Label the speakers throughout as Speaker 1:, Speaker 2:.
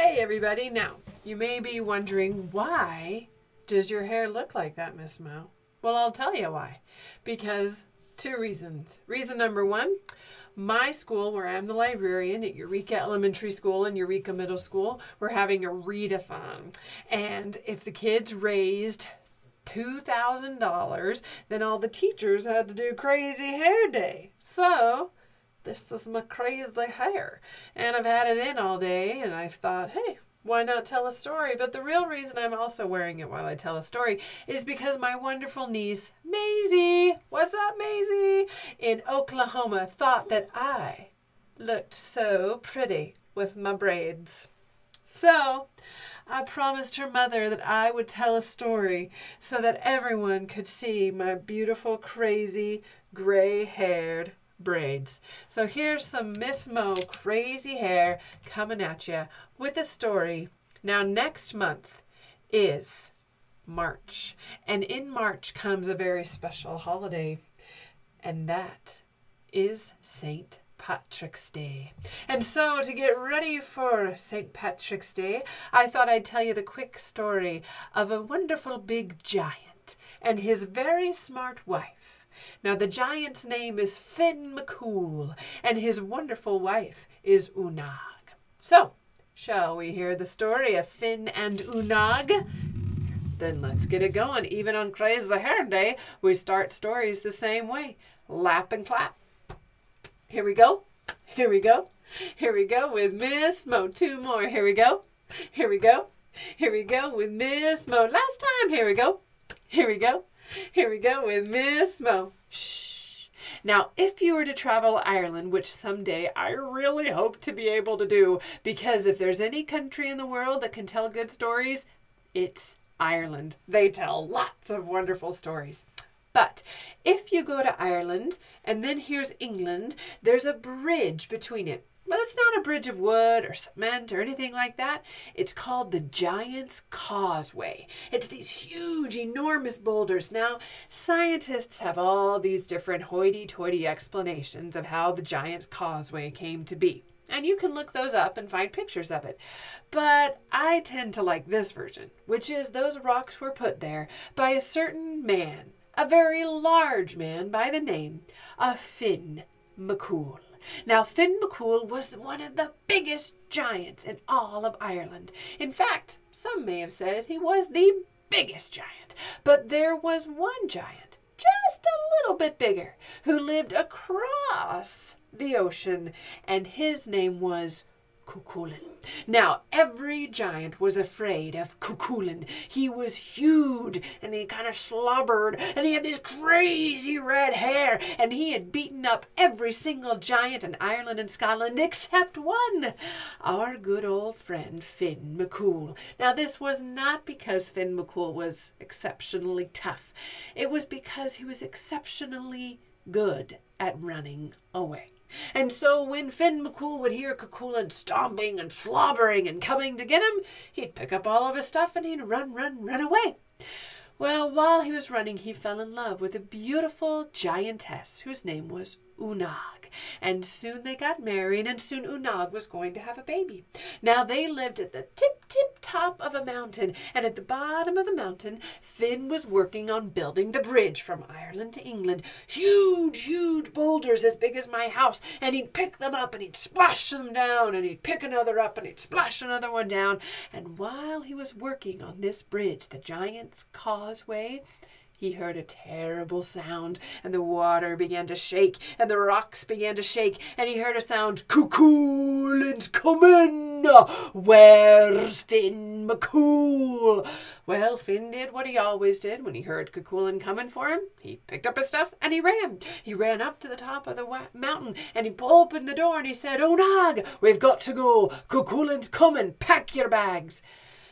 Speaker 1: Hey everybody, now you may be wondering why does your hair look like that, Miss Mo? Well, I'll tell you why. Because two reasons. Reason number one, my school, where I'm the librarian at Eureka Elementary School and Eureka Middle School, we're having a readathon. And if the kids raised $2,000, then all the teachers had to do crazy hair day. So this is my crazy hair. And I've had it in all day and I thought, hey, why not tell a story? But the real reason I'm also wearing it while I tell a story is because my wonderful niece, Maisie, what's up, Maisie, in Oklahoma thought that I looked so pretty with my braids. So I promised her mother that I would tell a story so that everyone could see my beautiful, crazy, gray haired braids. So here's some Miss Mo crazy hair coming at you with a story. Now, next month is March, and in March comes a very special holiday, and that is St. Patrick's Day. And so, to get ready for St. Patrick's Day, I thought I'd tell you the quick story of a wonderful big giant and his very smart wife. Now, the giant's name is Finn McCool, and his wonderful wife is Oonagh. So, shall we hear the story of Finn and Oonagh? Then let's get it going. Even on Crazy Hair Day, we start stories the same way lap and clap. Here we go. Here we go. Here we go with Miss Mo. Two more. Here we go. Here we go. Here we go with Miss Mo. Last time. Here we go. Here we go. Here we go with Miss Mo. Shh. Now, if you were to travel Ireland, which someday I really hope to be able to do, because if there's any country in the world that can tell good stories, it's Ireland. They tell lots of wonderful stories. But if you go to Ireland and then here's England, there's a bridge between it. But it's not a bridge of wood or cement or anything like that. It's called the Giant's Causeway. It's these huge, enormous boulders. Now, scientists have all these different hoity toity explanations of how the Giant's Causeway came to be. And you can look those up and find pictures of it. But I tend to like this version, which is those rocks were put there by a certain man, a very large man by the name of Finn McCool. Now, Finn McCool was one of the biggest giants in all of Ireland. In fact, some may have said he was the biggest giant. But there was one giant, just a little bit bigger, who lived across the ocean, and his name was Cucullin. Now, every giant was afraid of Cucullin. He was huge and he kind of slobbered and he had this crazy red hair and he had beaten up every single giant in Ireland and Scotland except one, our good old friend Finn McCool. Now, this was not because Finn McCool was exceptionally tough. It was because he was exceptionally good at running away. And so when Finn McCool would hear Cucullin stomping and slobbering and coming to get him, he'd pick up all of his stuff and he'd run, run, run away. Well, while he was running, he fell in love with a beautiful giantess whose name was Oonagh and soon they got married, and soon Oonagh was going to have a baby. Now they lived at the tip tip top of a mountain, and at the bottom of the mountain, Finn was working on building the bridge from Ireland to England. Huge, huge boulders as big as my house, and he'd pick them up and he'd splash them down, and he'd pick another up and he'd splash another one down. And while he was working on this bridge, the Giant's Causeway, he heard a terrible sound, and the water began to shake, and the rocks began to shake, and he heard a sound, Cucullin's coming! Where's Finn McCool? Well, Finn did what he always did when he heard Cucullin coming for him. He picked up his stuff and he ran. He ran up to the top of the mountain, and he opened the door and he said, Oonagh, we've got to go. Cucullin's coming. Pack your bags.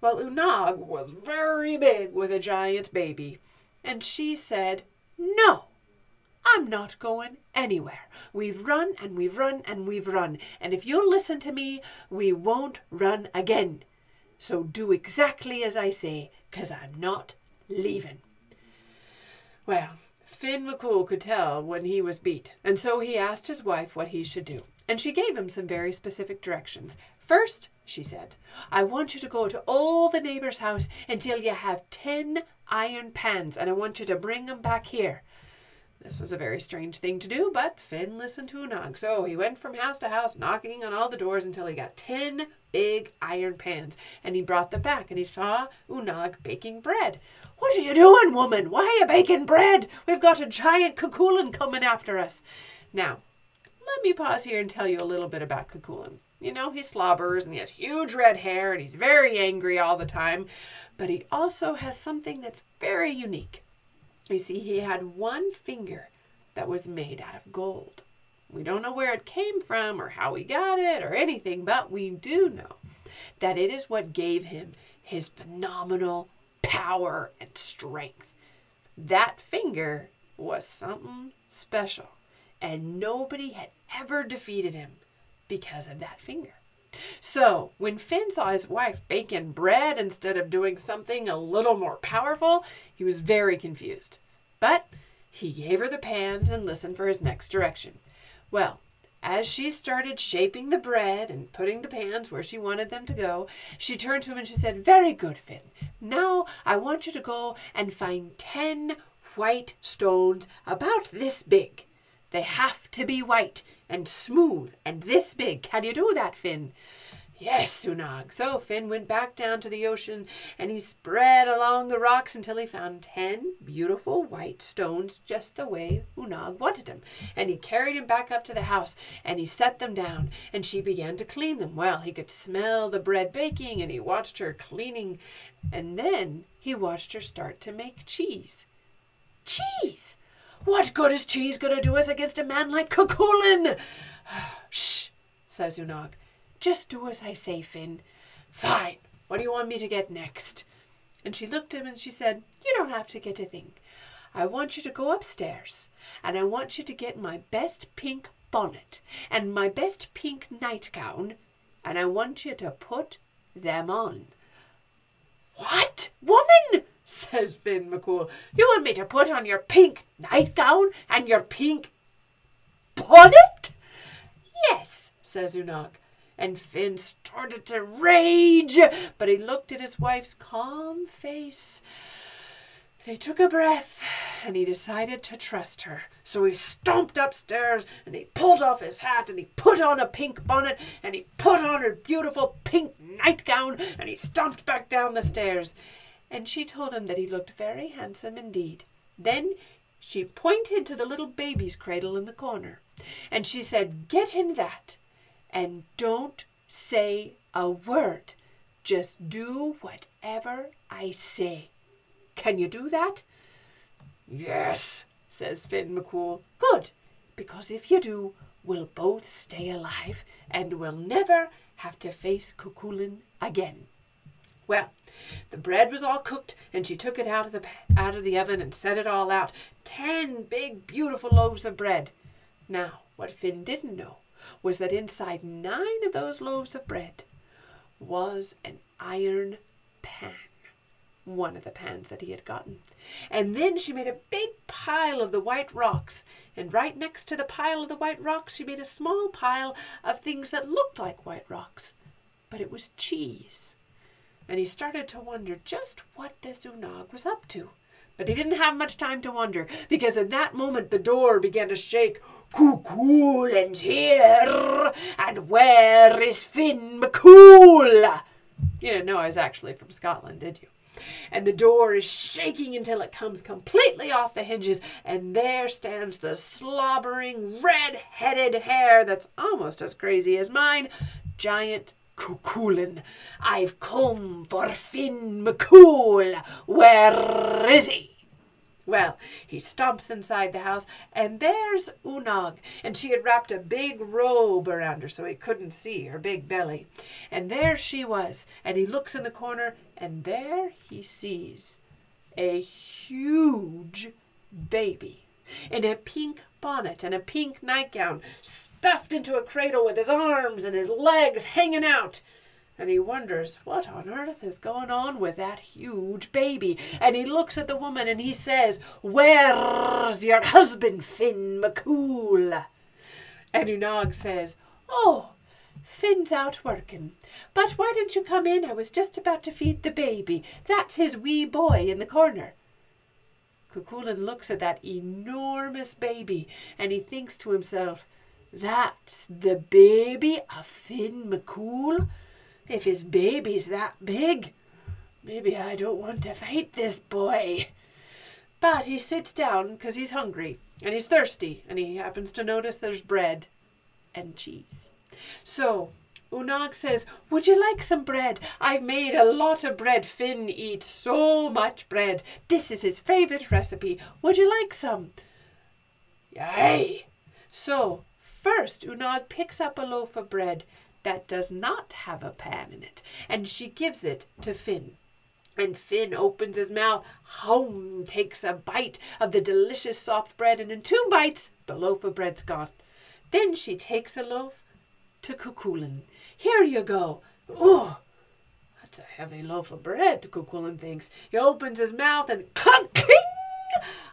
Speaker 1: Well, Oonagh was very big with a giant baby. And she said, No, I'm not going anywhere. We've run and we've run and we've run. And if you'll listen to me, we won't run again. So do exactly as I say, 'cause I'm not leaving. Well, Finn McCool could tell when he was beat, and so he asked his wife what he should do. And she gave him some very specific directions. First, she said. I want you to go to all the neighbours' house until you have ten iron pans, and I want you to bring them back here. This was a very strange thing to do, but Finn listened to Oonagh. So he went from house to house, knocking on all the doors until he got ten big iron pans. And he brought them back, and he saw Oonagh baking bread. What are you doing, woman? Why are you baking bread? We've got a giant Cucullin coming after us. Now, let me pause here and tell you a little bit about Cucullin. You know, he slobbers and he has huge red hair and he's very angry all the time, but he also has something that's very unique. You see, he had one finger that was made out of gold. We don't know where it came from or how he got it or anything, but we do know that it is what gave him his phenomenal power and strength. That finger was something special, and nobody had ever defeated him because of that finger. So, when Finn saw his wife baking bread instead of doing something a little more powerful, he was very confused. But he gave her the pans and listened for his next direction. Well, as she started shaping the bread and putting the pans where she wanted them to go, she turned to him and she said, Very good, Finn. Now I want you to go and find ten white stones about this big. They have to be white and smooth and this big. Can you do that, Finn? Yes, Oonagh. So Finn went back down to the ocean and he spread along the rocks until he found ten beautiful white stones just the way Oonagh wanted them. And he carried them back up to the house and he set them down and she began to clean them. Well, he could smell the bread baking and he watched her cleaning and then he watched her start to make cheese. Cheese! What good is cheese going to do us against a man like Cucullin? Shh, says Oonagh. Just do as I say, Finn. Fine. What do you want me to get next? And she looked at him and she said, You don't have to get a thing. I want you to go upstairs and I want you to get my best pink bonnet and my best pink nightgown and I want you to put them on. What? Woman! Says Finn McCool. You want me to put on your pink nightgown and your pink bonnet? Yes, says Oonagh and Finn started to rage, but he looked at his wife's calm face. He took a breath and he decided to trust her. So he stomped upstairs and he pulled off his hat and he put on a pink bonnet and he put on her beautiful pink nightgown and he stomped back down the stairs. And she told him that he looked very handsome indeed. Then she pointed to the little baby's cradle in the corner and she said, Get in that and don't say a word. Just do whatever I say. Can you do that? Yes, says Finn McCool. Good, because if you do, we'll both stay alive and we'll never have to face Cucullin again. Well, the bread was all cooked, and she took it out of the out of the oven and set it all out. Ten big, beautiful loaves of bread. Now, what Finn didn't know was that inside nine of those loaves of bread was an iron pan, one of the pans that he had gotten. And then she made a big pile of the white rocks, and right next to the pile of the white rocks, she made a small pile of things that looked like white rocks, but it was cheese. And he started to wonder just what this Oonagh was up to. But he didn't have much time to wonder, because at that moment the door began to shake. Cucullin's here, and where is Finn McCool? You didn't know I was actually from Scotland, did you? And the door is shaking until it comes completely off the hinges, and there stands the slobbering, red-headed hair that's almost as crazy as mine, giant Cucullin. I've come for Finn McCool. Where is he? Well, he stomps inside the house, and there's Oonagh, and she had wrapped a big robe around her so he couldn't see her big belly. And there she was, and he looks in the corner, and there he sees a huge baby in a pink bonnet and a pink nightgown, stuffed into a cradle with his arms and his legs hanging out. And he wonders what on earth is going on with that huge baby. And he looks at the woman and he says, Where's your husband, Finn McCool? And Oonagh says, Oh, Finn's out working. But why didn't you come in? I was just about to feed the baby. That's his wee boy in the corner. Cucullin looks at that enormous baby and he thinks to himself, That's the baby of Finn McCool? If his baby's that big, maybe I don't want to fight this boy. But he sits down because he's hungry and he's thirsty and he happens to notice there's bread and cheese. So Oonagh says, Would you like some bread? I've made a lot of bread. Finn eats so much bread. This is his favourite recipe. Would you like some? Yay! So, first, Oonagh picks up a loaf of bread that does not have a pan in it, and she gives it to Finn. And Finn opens his mouth, hum, takes a bite of the delicious soft bread, and in two bites, the loaf of bread's gone. Then she takes a loaf to Cucullin. Here you go. Oh, that's a heavy loaf of bread, Cucullin thinks. He opens his mouth and clunk,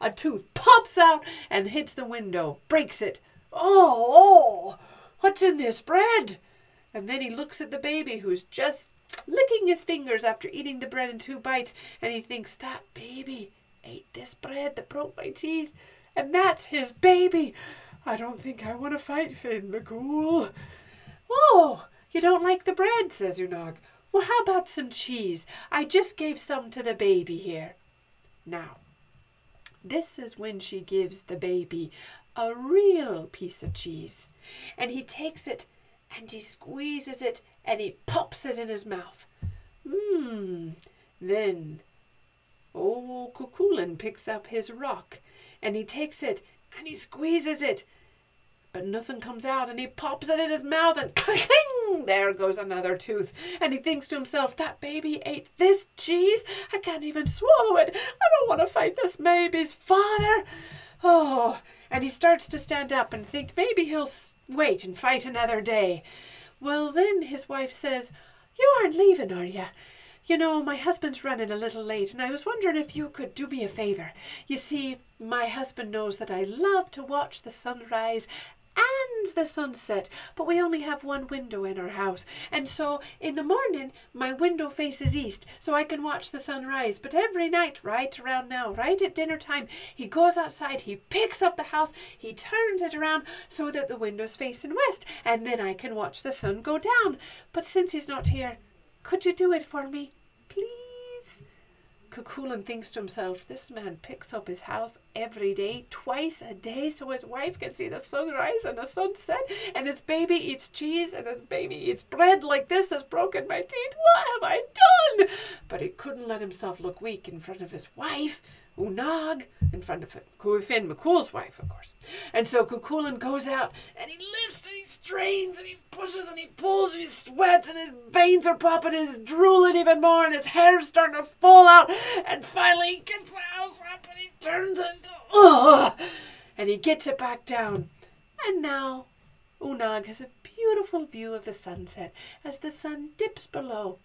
Speaker 1: a tooth pops out and hits the window, breaks it. Oh, oh, what's in this bread? And then he looks at the baby who's just licking his fingers after eating the bread in two bites, and he thinks, that baby ate this bread that broke my teeth, and that's his baby. I don't think I want to fight Finn McCool. Oh, you don't like the bread, says Oonagh. Well, how about some cheese? I just gave some to the baby here. Now, this is when she gives the baby a real piece of cheese. And he takes it and he squeezes it and he pops it in his mouth. Mmm. Then old Cucullin picks up his rock and he takes it and he squeezes it. But nothing comes out and he pops it in his mouth and cling, there goes another tooth. And he thinks to himself, that baby ate this cheese? I can't even swallow it. I don't want to fight this baby's father. Oh, and he starts to stand up and think maybe he'll wait and fight another day. Well, then his wife says, You aren't leaving, are you? You know, my husband's running a little late, and I was wondering if you could do me a favour. You see, my husband knows that I love to watch the sunrise and the sunset, but we only have one window in our house. And so in the morning, my window faces east, so I can watch the sunrise. But every night, right around now, right at dinner time, he goes outside, he picks up the house, he turns it around so that the window's facing west, and then I can watch the sun go down. But since he's not here, could you do it for me, please? Cucullin thinks to himself, this man picks up his house every day, twice a day, so his wife can see the sunrise and the sunset, and his baby eats cheese, and his baby eats bread like this has broken my teeth. What have I done? But he couldn't let himself look weak in front of his wife, Oonagh, in front of it. Finn McCool's wife, of course. And so Cucullin goes out and he lifts and he strains and he pushes and he pulls and he sweats and his veins are popping and he's drooling even more and his hair's starting to fall out. And finally he gets the house up and he turns into ugh, and he gets it back down. And now Oonagh has a beautiful view of the sunset as the sun dips below.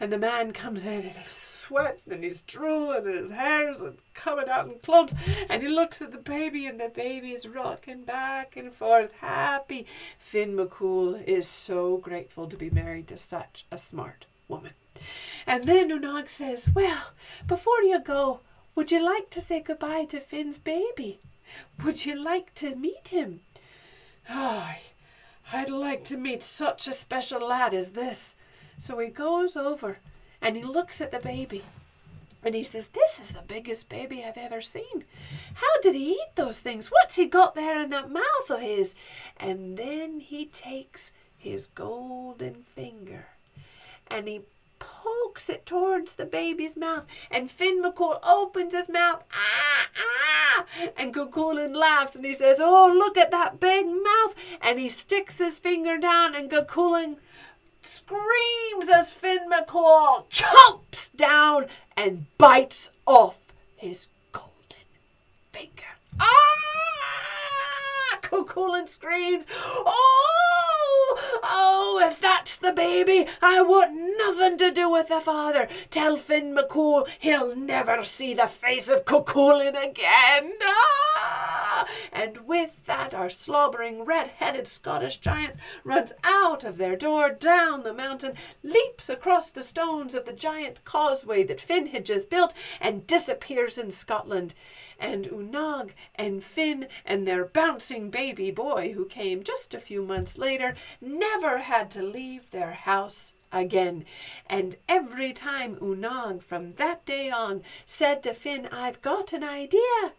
Speaker 1: And the man comes in and he's sweating and he's drooling and his hair's coming out in clumps. And he looks at the baby and the baby is rocking back and forth, happy. Finn McCool is so grateful to be married to such a smart woman. And then Oonagh says, Well, before you go, would you like to say goodbye to Finn's baby? Would you like to meet him? Oh, I'd like to meet such a special lad as this, so he goes over and he looks at the baby and he says, This is the biggest baby I've ever seen. How did he eat those things? What's he got there in that mouth of his? And then he takes his golden finger and he pokes it towards the baby's mouth. And Finn McCool opens his mouth. Ah, ah. And Cucullin laughs and he says, Oh, look at that big mouth. And he sticks his finger down and Cucullin screams as Finn McCool chomps down and bites off his golden finger. Ah! Cucullin screams, Oh! Oh, if that's the baby, I want nothing to do with the father. Tell Finn McCool he'll never see the face of Cucullin again. Ah! And with that, our slobbering, red-headed Scottish giants runs out of their door, down the mountain, leaps across the stones of the giant causeway that Finn had just built, and disappears in Scotland. And Oonagh and Finn and their bouncing baby boy, who came just a few months later, never had to leave their house again. And every time Oonagh from that day on said to Finn, I've got an idea,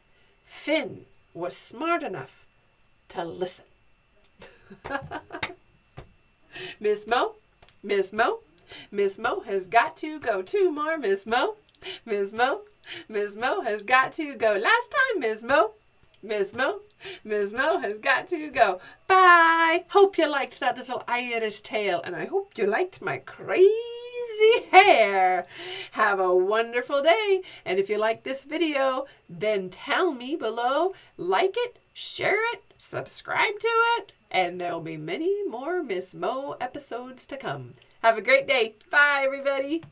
Speaker 1: Finn was smart enough to listen. Miss Mo, Miss Mo, Miss Mo has got to go. Two more, Miss Mo, Miss Mo, Miss Mo has got to go. Last time, Miss Mo, Miss Mo, Miss Mo has got to go. Bye. Hope you liked that little Irish tale, and I hope you liked my crazy hair. Have a wonderful day, and if you like this video, then tell me below, like it, share it, subscribe to it, and there'll be many more Miss Mo episodes to come. Have a great day. Bye, everybody.